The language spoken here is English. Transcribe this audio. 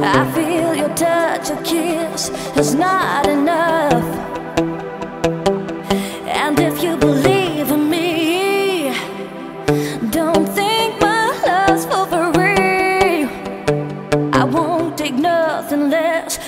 I feel your touch, your kiss is not enough. And if you believe in me, don't think my love's for free. I won't take nothing less.